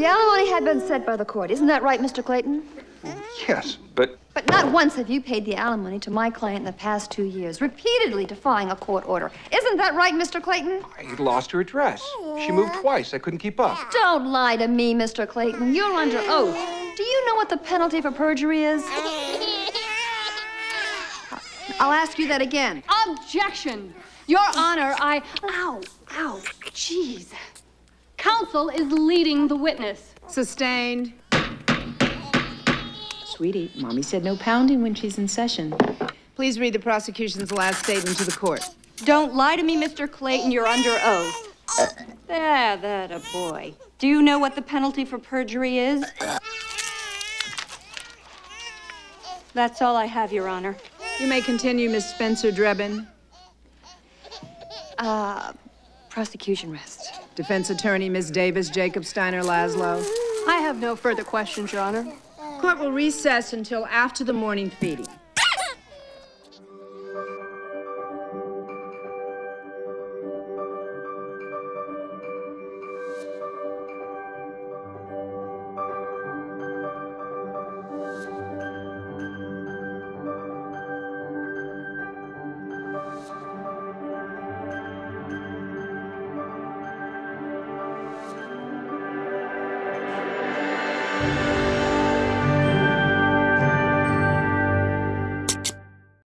The alimony had been set by the court. Isn't that right, Mr. Clayton? Yes, but But not once have you paid the alimony to my client in the past two years, repeatedly defying a court order. Isn't that right, Mr. Clayton? I lost her address. She moved twice. I couldn't keep up. Don't lie to me, Mr. Clayton. You're under oath. Do you know what the penalty for perjury is? I'll ask you that again. Objection! Your Honor, I. Ow, ow, jeez. Counsel is leading the witness. Sustained. Sweetie, Mommy said no pounding when she's in session. Please read the prosecution's last statement to the court. Don't lie to me, Mr. Clayton. You're under oath. There, that a boy. Do you know what the penalty for perjury is? That's all I have, Your Honor. You may continue, Miss Spencer Drebin. Uh, prosecution rest. Defense attorney, Ms. Davis, Jacob Steiner Laszlo. I have no further questions, Your Honor. Court will recess until after the morning feeding. you